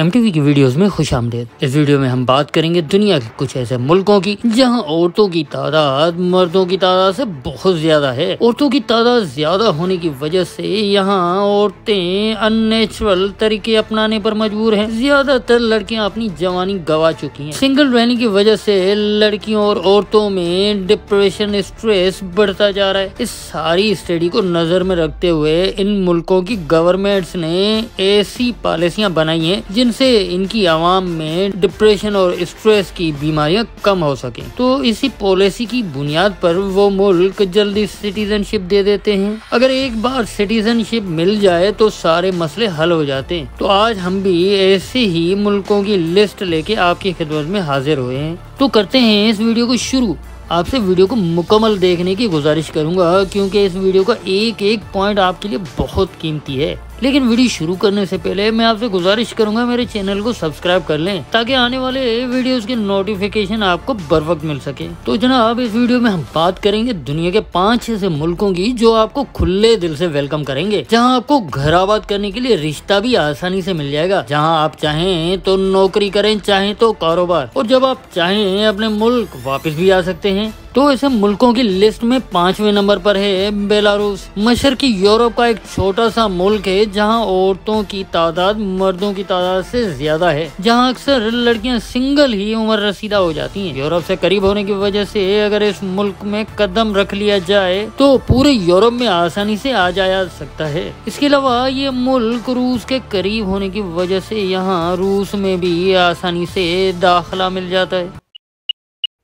M की videos में खुश आमदेद इस वीडियो में हम बात करेंगे दुनिया के कुछ ऐसे मुल्कों की, जहाँ औरतों की तादाद मर्दों की तादाद से बहुत ज़्यादा है। औरतों की तादाद ज़्यादा होने की वजह से यहाँ औरतें अननेचुरल तरीके अपनाने पर मजबूर हैं। ज़्यादातर लड़कियाँ अपनी जवानी गवा चुकी हैं। सिंगल रहने की वजह से लड़कियों और औरतों में डिप्रेशन स्ट्रेस बढ़ता जा रहा है। इस सारी स्टडी को नज़र में रखते हुए इन मुल्कों की गवर्नमेंट्स ने ऐसी पॉलिसियाँ बनाई हैं जिनसे इनकी आवाम में डिप्रेशन और स्ट्रेस की बीमारियाँ कम हो सके। तो इसी पॉलिसी की बुनियाद पर वो मुल्क जल्दी सिटीजनशिप दे देते हैं। अगर एक बार सिटीजनशिप मिल जाए तो सारे मसले हल हो जाते हैं। तो आज हम भी ऐसे ही मुल्कों की लिस्ट लेके आपकी खिदमत में हाजिर हुए हैं। तो करते हैं इस वीडियो को शुरू। आपसे वीडियो को मुकम्मल देखने की गुजारिश करूँगा, क्योंकि इस वीडियो का एक एक पॉइंट आपके लिए बहुत कीमती है। लेकिन वीडियो शुरू करने से पहले मैं आपसे गुजारिश करूँगा मेरे चैनल को सब्सक्राइब कर लें, ताकि आने वाले वीडियोस के नोटिफिकेशन आपको बर वक्त मिल सके। तो जनाब, इस वीडियो में हम बात करेंगे दुनिया के पाँच ऐसे मुल्कों की, जो आपको खुले दिल से वेलकम करेंगे, जहाँ आपको घर आबाद करने के लिए रिश्ता भी आसानी से मिल जाएगा। जहाँ आप चाहें तो नौकरी करें, चाहें तो कारोबार, और जब आप चाहें अपने मुल्क वापस भी आ सकते हैं। तो ऐसे मुल्कों की लिस्ट में पाँचवें नंबर पर है बेलारूस। की यूरोप का एक छोटा सा मुल्क है, जहाँ औरतों की तादाद मर्दों की तादाद से ज़्यादा है, जहाँ अक्सर लड़कियाँ सिंगल ही उम्र रसीदा हो जाती हैं। यूरोप से करीब होने की वजह से अगर इस मुल्क में कदम रख लिया जाए तो पूरे यूरोप में आसानी से आ जाया सकता है। इसके अलावा ये मुल्क रूस के करीब होने की वजह से यहाँ रूस में भी आसानी से दाखिला मिल जाता है।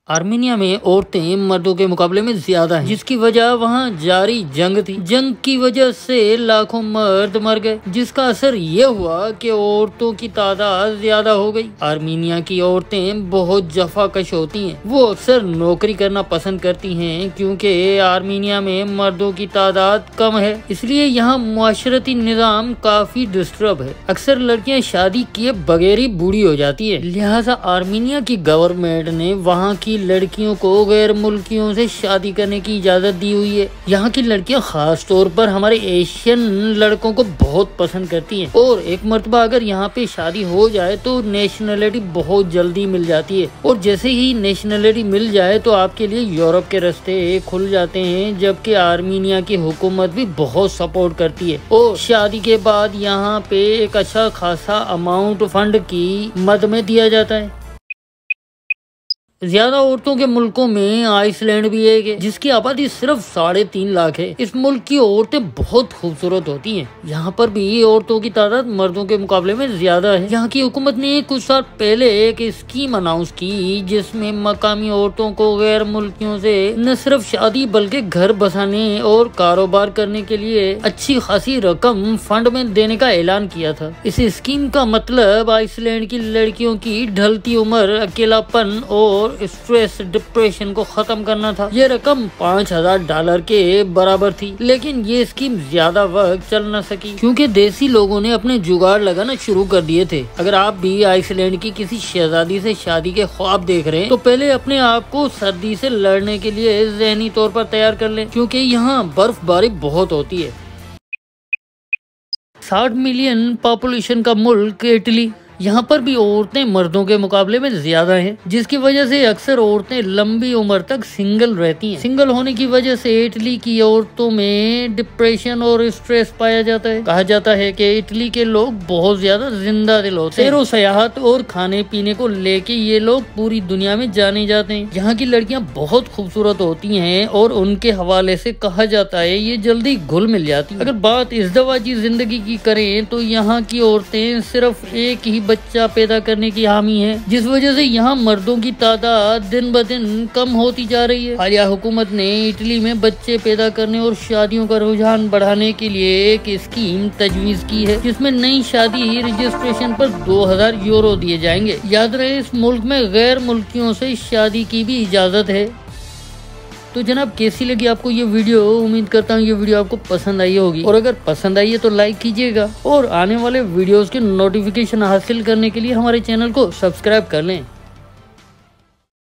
आर्मेनिया में औरतें मर्दों के मुकाबले में ज़्यादा हैं, जिसकी वजह वहाँ जारी जंग थी। जंग की वजह से लाखों मर्द मर गए, जिसका असर ये हुआ कि औरतों की तादाद ज़्यादा हो गई। आर्मीनिया की औरतें बहुत जफाकश होती हैं। वो अक्सर नौकरी करना पसंद करती हैं, क्योंकि आर्मीनिया में मर्दों की तादाद कम है। इसलिए यहाँ माशरती निज़ाम काफ़ी डिस्टर्ब है। अक्सर लड़कियाँ शादी किए बगैर ही बूढ़ी हो जाती है। लिहाजा आर्मीनिया की गवर्नमेंट ने वहाँ की लड़कियों को गैर मुल्कियों से शादी करने की इजाज़त दी हुई है। यहाँ की लड़कियाँ खास तौर पर हमारे एशियन लड़कों को बहुत पसंद करती हैं। और एक मरतबा अगर यहाँ पे शादी हो जाए तो नेशनलिटी बहुत जल्दी मिल जाती है। और जैसे ही नेशनलिटी मिल जाए तो आपके लिए यूरोप के रास्ते खुल जाते हैं, जबकि आर्मीनिया की हुकूमत भी बहुत सपोर्ट करती है। और शादी के बाद यहाँ पे एक अच्छा खासा अमाउंट फंड की मद में दिया जाता है। ज़्यादा औरतों के मुल्कों में आइसलैंड भी एक है, जिसकी आबादी सिर्फ़ साढ़े तीन लाख है। इस मुल्क की औरतें बहुत खूबसूरत होती हैं। यहाँ पर भी औरतों की तादाद मर्दों के मुकाबले में ज़्यादा है। यहाँ की हुकूमत ने कुछ साल पहले एक स्कीम अनाउंस की, जिसमें मकामी औरतों को गैर मुल्कियों से न सिर्फ़ शादी, बल्कि घर बसाने और कारोबार करने के लिए अच्छी खासी रकम फंड में देने का ऐलान किया था। इस स्कीम का मतलब आइसलैंड की लड़कियों की ढलती उम्र, अकेलापन और और स्ट्रेस डिप्रेशन को खत्म करना था। ये रकम पाँच हज़ार डॉलर के बराबर थी, लेकिन ये स्कीम ज़्यादा वक्त चल न सकी, क्योंकि देसी लोगों ने अपने जुगाड़ लगाना शुरू कर दिए थे। अगर आप भी आइसलैंड की किसी शहजादी से शादी के ख्वाब देख रहे हैं तो पहले अपने आप को सर्दी से लड़ने के लिए जहनी तौर पर तैयार कर लें, क्योंकि यहाँ बर्फबारी बहुत होती है। साठ मिलियन पॉपुलेशन का मुल्क इटली यहाँ पर भी औरतें मर्दों के मुकाबले में ज़्यादा हैं, जिसकी वजह से अक्सर औरतें लंबी उम्र तक सिंगल रहती हैं। सिंगल होने की वजह से इटली की औरतों में डिप्रेशन और स्ट्रेस पाया जाता है। कहा जाता है कि इटली के लोग बहुत ज़्यादा ज़िंदा दिल होते हैं। सयाहत और खाने पीने को लेके ये लोग पूरी दुनिया में जाने जाते हैं। यहाँ की लड़कियाँ बहुत खूबसूरत होती हैं और उनके हवाले से कहा जाता है, ये जल्दी घुल मिल जाती है। अगर बात इस दवा की ज़िंदगी की करें तो यहाँ की औरतें सिर्फ़ एक ही बच्चा पैदा करने की हामी है, जिस वजह से यहाँ मर्दों की तादाद दिन ब दिन कम होती जा रही है। हालिया हुकूमत ने इटली में बच्चे पैदा करने और शादियों का रुझान बढ़ाने के लिए एक स्कीम तजवीज की है, जिसमें नई शादी रजिस्ट्रेशन पर 2000 यूरो दिए जाएँगे। याद रहे, इस मुल्क में गैर मुल्कियों से शादी की भी इजाज़त है। तो जनाब, कैसी लगी आपको ये वीडियो? उम्मीद करता हूँ ये वीडियो आपको पसंद आई होगी। और अगर पसंद आई है तो लाइक कीजिएगा। और आने वाले वीडियोस के नोटिफिकेशन हासिल करने के लिए हमारे चैनल को सब्सक्राइब कर लें।